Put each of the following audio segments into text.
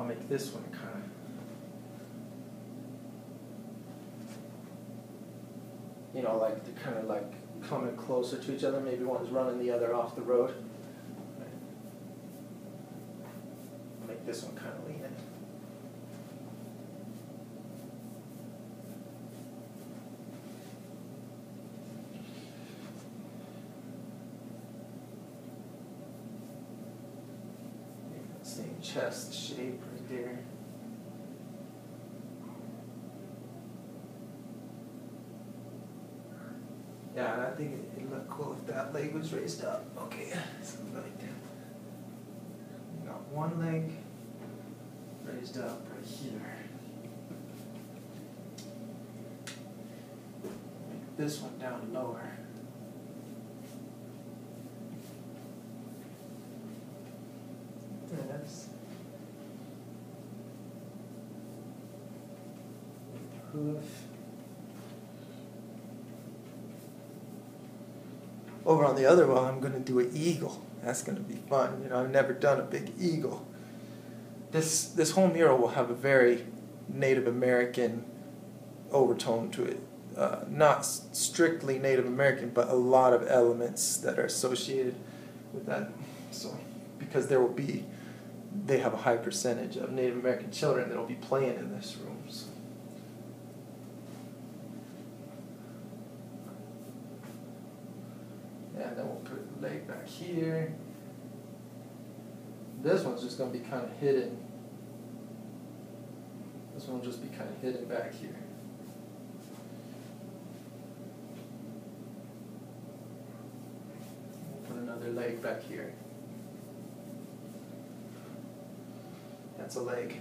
I'll make this one kind of. You know, like they're kind of like coming closer to each other. Maybe one's running the other off the road. Make this one kind of lean in. Make that Same chest shape right there. Yeah, I think it- it'd look cool if that leg was raised up. Okay, something like that. Got one leg raised up right here. Make this one down lower. This. Hoof. Over on the other one, I'm gonna do an eagle. That's gonna be fun. You know, I've never done a big eagle. This this whole mural will have a very Native American overtone to it. Uh, not strictly Native American, but a lot of elements that are associated with that. So, because there will be, they have a high percentage of Native American children that will be playing in this room. So. And then we'll put the leg back here. This one's just gonna be kind of hidden. This one will just be kind of hidden back here. Put another leg back here. That's a leg.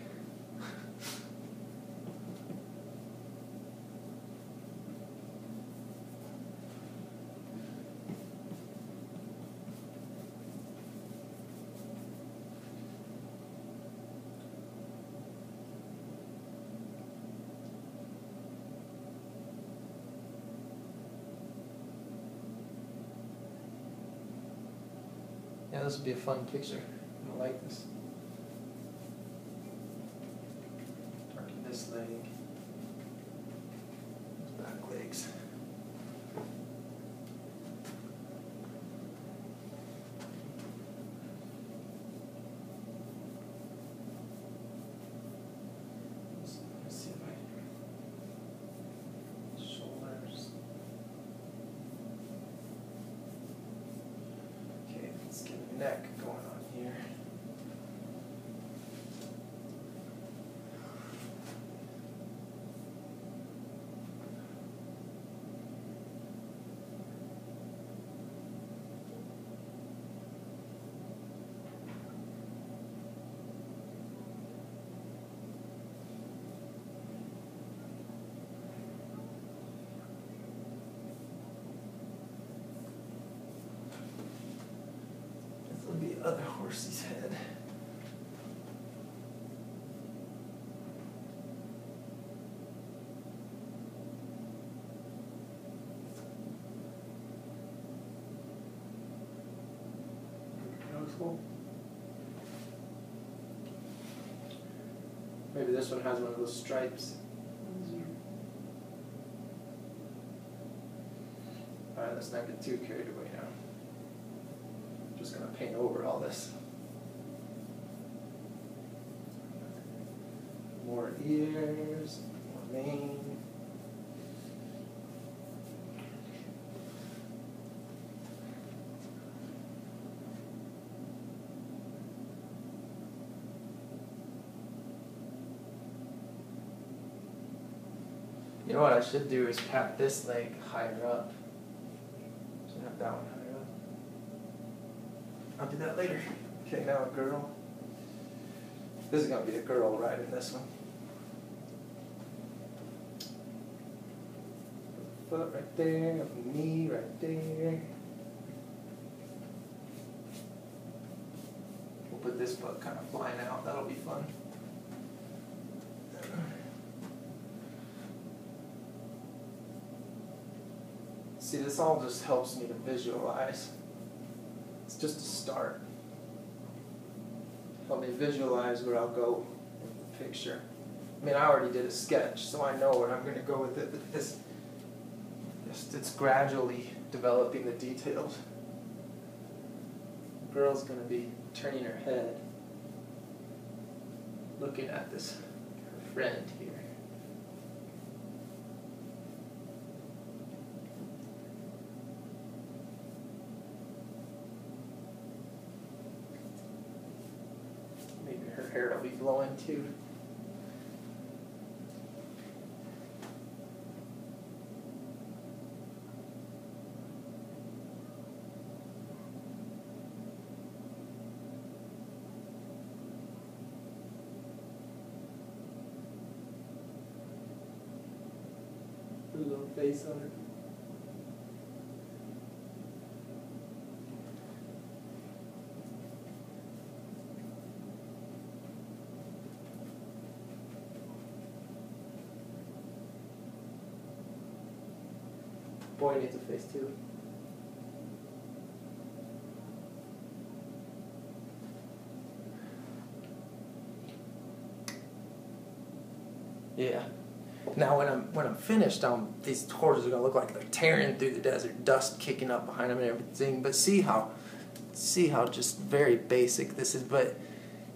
Yeah, this would be a fun picture. I like this. Darken this leg. These back legs. Let's let's see if I shoulders. Okay, let's get the neck going on here. This will other head. Maybe this one has one of those stripes. Alright, let's not get too carried away now. I'm Just gonna paint over all this. More ears, more mane. You know what I should do is have this leg higher up. Should have that one higher up. I'll do that later. Okay, now a girl. This is gonna be a girl riding this one. Foot right there, knee right there. We'll put this foot kind of flying out, that'll be fun. See, this all just helps me to visualize. It's just a start. Help me visualize where I'll go picture. I mean, I already did a sketch, so I know where I'm going to go with it. But this, just it's gradually developing the details. The girl's going to be turning her head, looking at this her friend here. Maybe her hair will be blowing too. Put a little face on it. Boy needs a face too. Yeah. Now when I'm when I'm finished, um, these horses are gonna look like they're tearing through the desert, dust kicking up behind them and everything. But see how, see how just very basic this is. But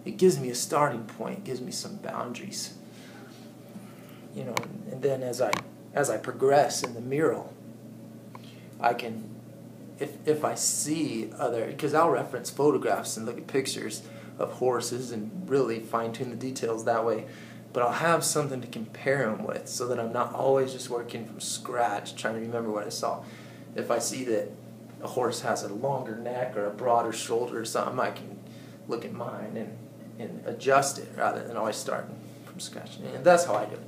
it gives me a starting point, gives me some boundaries. You know, and then as I as I progress in the mural, I can, if if I see other, because I'll reference photographs and look at pictures of horses and really fine tune the details that way but I'll have something to compare them with so that I'm not always just working from scratch trying to remember what I saw. If I see that a horse has a longer neck or a broader shoulder or something, I can look at mine and, and adjust it rather than always starting from scratch. And that's how I do it.